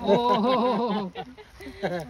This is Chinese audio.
哦。